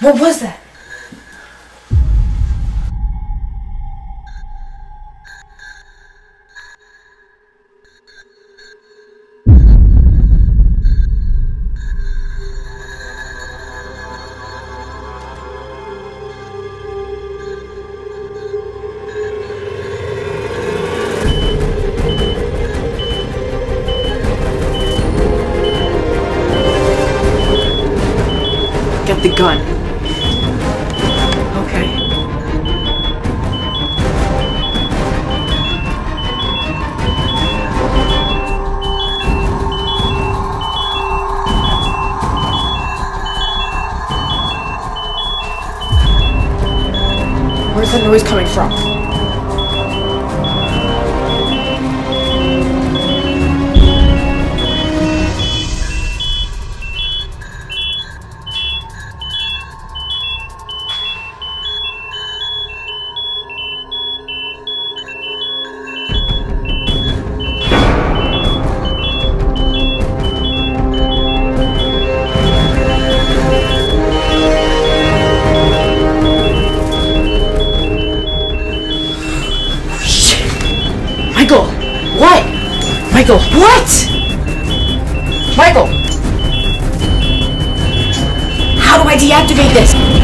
What was that? The gun. Where's the noise coming from? Michael! What? Michael, what? Michael! How do I deactivate this?